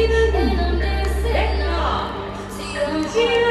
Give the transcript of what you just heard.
지는 내가 지는